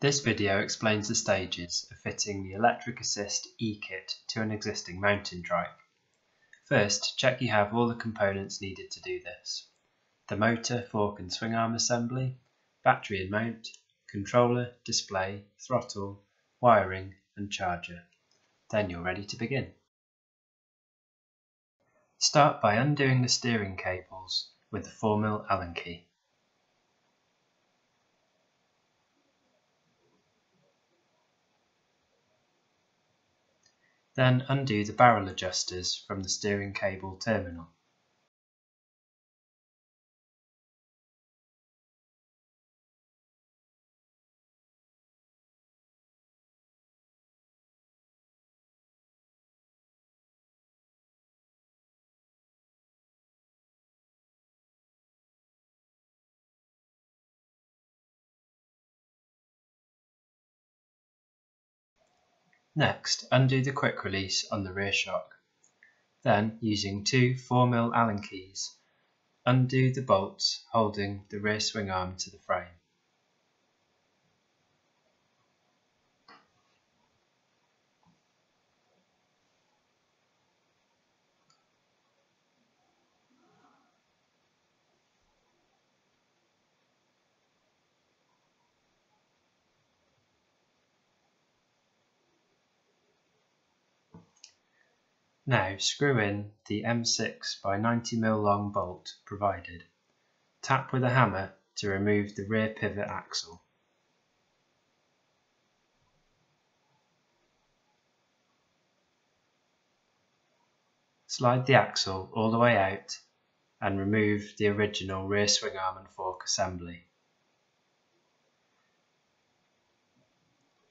This video explains the stages of fitting the Electric Assist E-Kit to an existing mountain trike. First, check you have all the components needed to do this. The motor, fork and swing arm assembly, battery and mount, controller, display, throttle, wiring and charger. Then you're ready to begin. Start by undoing the steering cables with the 4mm Allen key. Then undo the barrel adjusters from the steering cable terminal. Next, undo the quick release on the rear shock. Then, using two 4mm Allen keys, undo the bolts holding the rear swing arm to the frame. Now screw in the M6 by 90mm long bolt provided. Tap with a hammer to remove the rear pivot axle. Slide the axle all the way out and remove the original rear swing arm and fork assembly.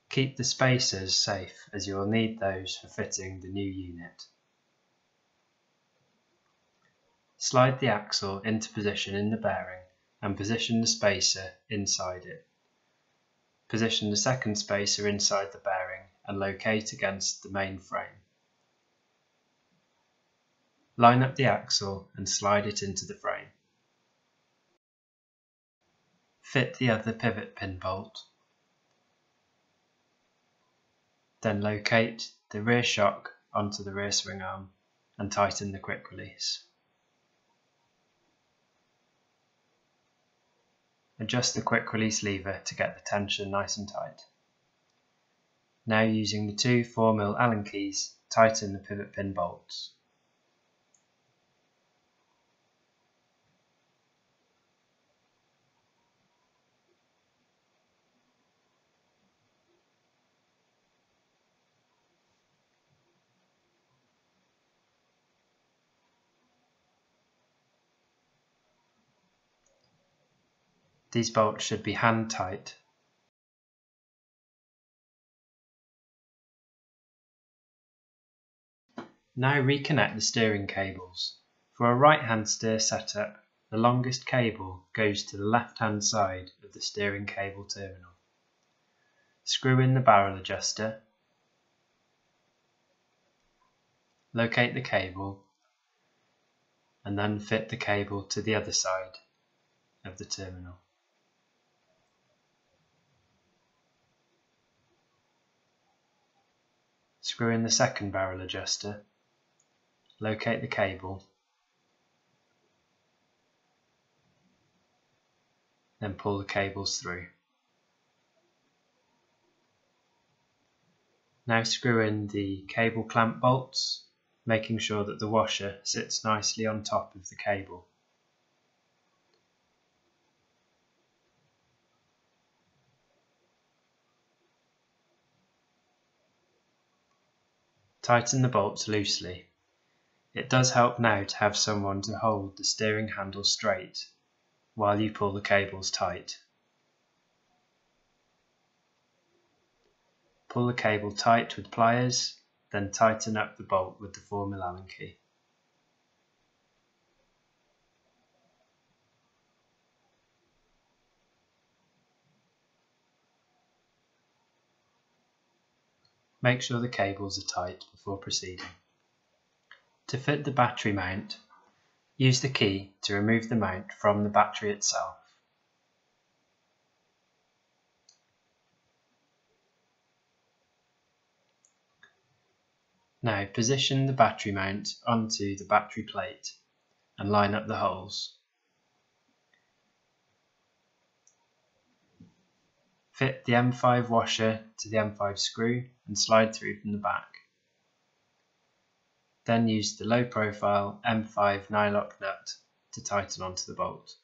Keep the spacers safe as you will need those for fitting the new unit. Slide the axle into position in the bearing and position the spacer inside it. Position the second spacer inside the bearing and locate against the main frame. Line up the axle and slide it into the frame. Fit the other pivot pin bolt. Then locate the rear shock onto the rear swing arm and tighten the quick release. Adjust the quick release lever to get the tension nice and tight. Now using the two 4mm Allen keys, tighten the pivot pin bolts. These bolts should be hand tight. Now reconnect the steering cables. For a right hand steer setup, the longest cable goes to the left hand side of the steering cable terminal. Screw in the barrel adjuster. Locate the cable and then fit the cable to the other side of the terminal. Screw in the second barrel adjuster, locate the cable, then pull the cables through. Now screw in the cable clamp bolts, making sure that the washer sits nicely on top of the cable. Tighten the bolts loosely. It does help now to have someone to hold the steering handle straight while you pull the cables tight. Pull the cable tight with pliers, then tighten up the bolt with the 4mm Allen key. Make sure the cables are tight before proceeding. To fit the battery mount, use the key to remove the mount from the battery itself. Now position the battery mount onto the battery plate and line up the holes. Fit the M5 washer to the M5 screw and slide through from the back. Then use the low profile M5 nylock nut to tighten onto the bolt.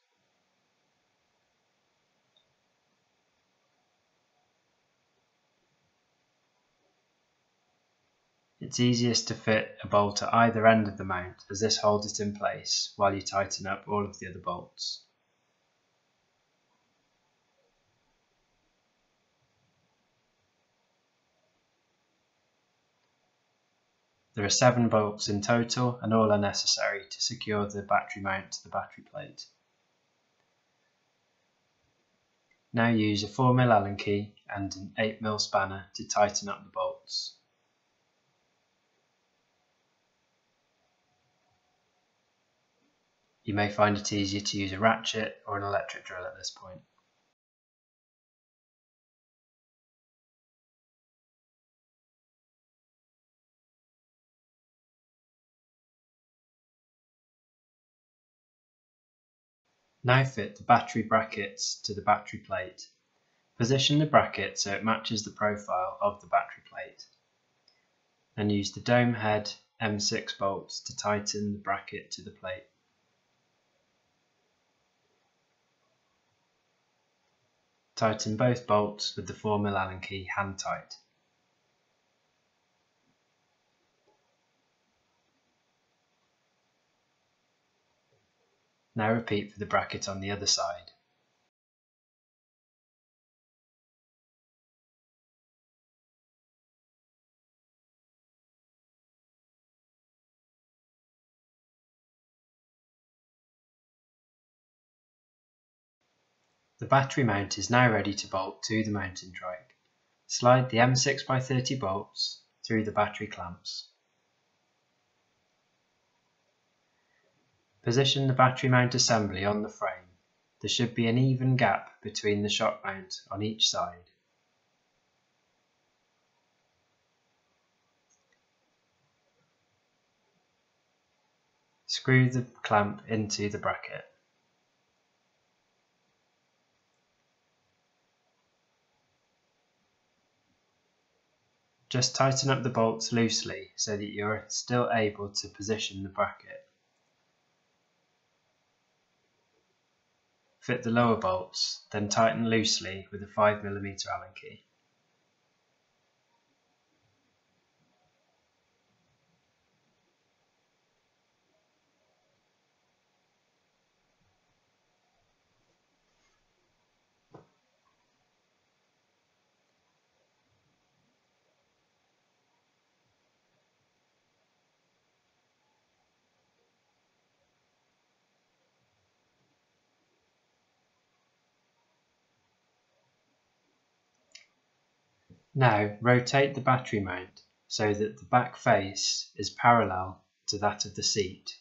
It's easiest to fit a bolt at either end of the mount as this holds it in place while you tighten up all of the other bolts. There are seven bolts in total and all are necessary to secure the battery mount to the battery plate. Now use a 4mm Allen key and an 8mm spanner to tighten up the bolts. You may find it easier to use a ratchet or an electric drill at this point. Now fit the battery brackets to the battery plate. Position the bracket so it matches the profile of the battery plate. And use the dome head M6 bolts to tighten the bracket to the plate. Tighten both bolts with the 4mm Allen key hand tight. Now repeat for the bracket on the other side. The battery mount is now ready to bolt to the mountain trike. Slide the M6x30 bolts through the battery clamps. Position the battery mount assembly on the frame. There should be an even gap between the shock mount on each side. Screw the clamp into the bracket. Just tighten up the bolts loosely so that you are still able to position the bracket. Fit the lower bolts, then tighten loosely with a 5mm Allen key. Now rotate the battery mount so that the back face is parallel to that of the seat.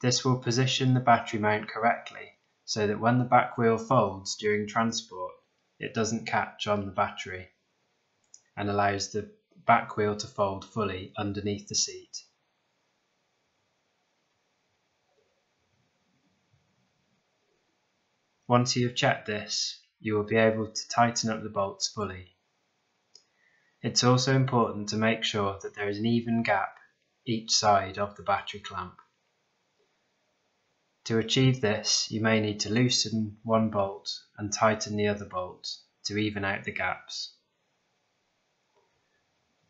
This will position the battery mount correctly so that when the back wheel folds during transport it doesn't catch on the battery and allows the back wheel to fold fully underneath the seat. Once you have checked this, you will be able to tighten up the bolts fully. It's also important to make sure that there is an even gap each side of the battery clamp. To achieve this, you may need to loosen one bolt and tighten the other bolt to even out the gaps.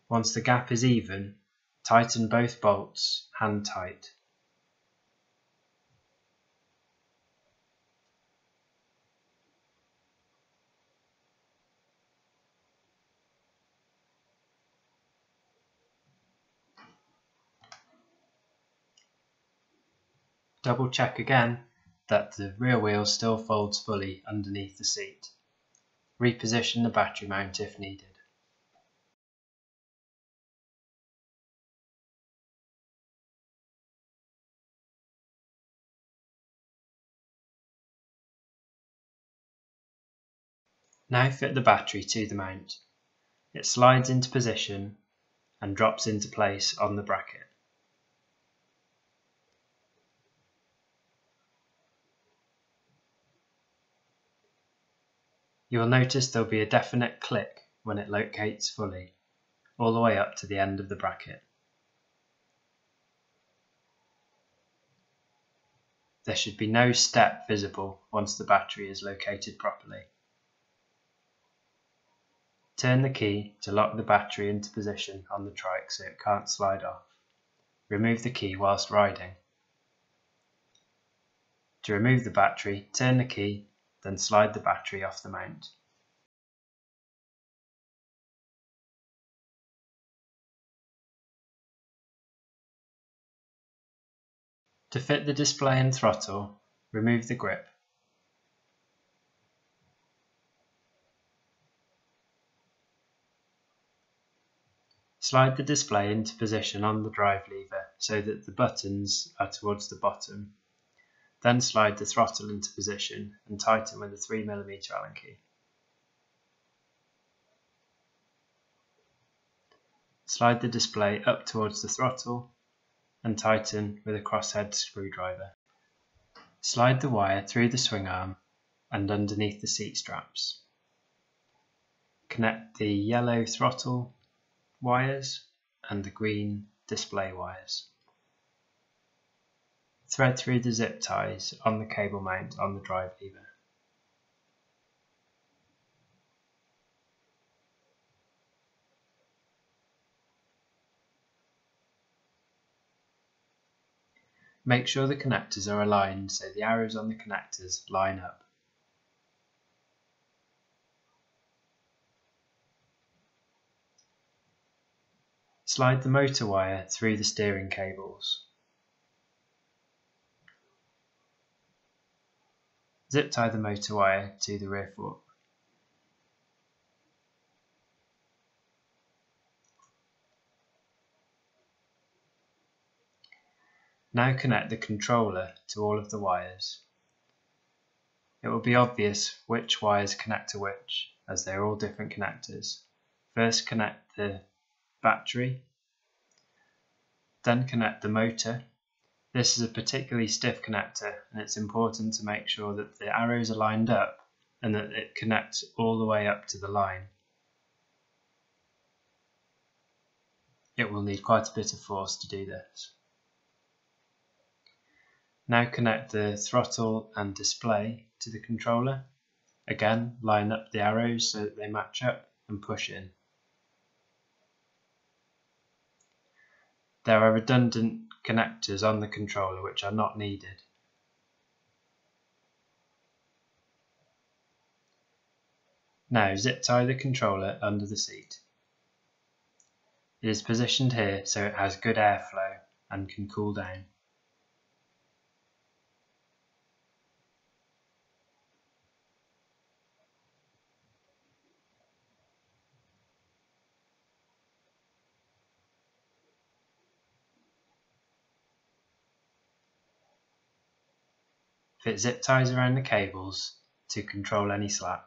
Once the gap is even, tighten both bolts hand tight. Double check again that the rear wheel still folds fully underneath the seat. Reposition the battery mount if needed. Now fit the battery to the mount. It slides into position and drops into place on the bracket. You will notice there'll be a definite click when it locates fully, all the way up to the end of the bracket. There should be no step visible once the battery is located properly. Turn the key to lock the battery into position on the trike so it can't slide off. Remove the key whilst riding. To remove the battery, turn the key, then slide the battery off the mount. To fit the display and throttle, remove the grip. Slide the display into position on the drive lever so that the buttons are towards the bottom. Then slide the throttle into position and tighten with a 3mm Allen key. Slide the display up towards the throttle and tighten with a crosshead screwdriver. Slide the wire through the swing arm and underneath the seat straps. Connect the yellow throttle wires and the green display wires. Thread through the zip ties on the cable mount on the drive lever. Make sure the connectors are aligned so the arrows on the connectors line up. Slide the motor wire through the steering cables. Zip tie the motor wire to the rear fork. Now connect the controller to all of the wires. It will be obvious which wires connect to which, as they are all different connectors. First connect the battery, then connect the motor. This is a particularly stiff connector and it's important to make sure that the arrows are lined up and that it connects all the way up to the line. It will need quite a bit of force to do this. Now connect the throttle and display to the controller. Again, line up the arrows so that they match up and push in. There are redundant connectors on the controller which are not needed. Now zip tie the controller under the seat. It is positioned here so it has good airflow and can cool down. Fit zip ties around the cables to control any slack.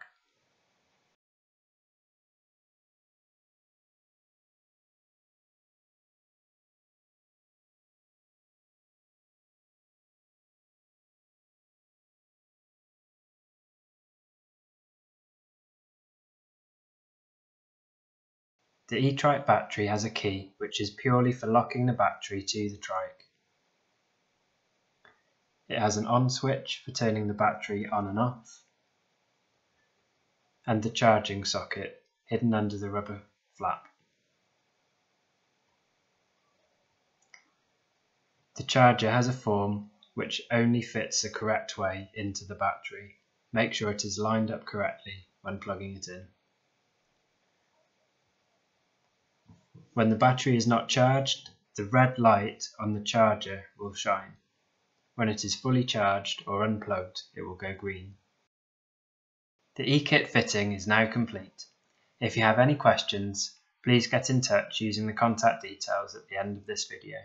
The e-trike battery has a key which is purely for locking the battery to the trike. It has an on switch for turning the battery on and off, and the charging socket hidden under the rubber flap. The charger has a form which only fits the correct way into the battery. Make sure it is lined up correctly when plugging it in. When the battery is not charged, the red light on the charger will shine. When it is fully charged or unplugged it will go green. The e-kit fitting is now complete. If you have any questions, please get in touch using the contact details at the end of this video.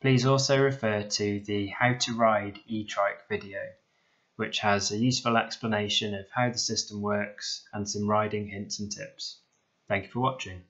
Please also refer to the How to Ride e-trike video, which has a useful explanation of how the system works and some riding hints and tips. Thank you for watching.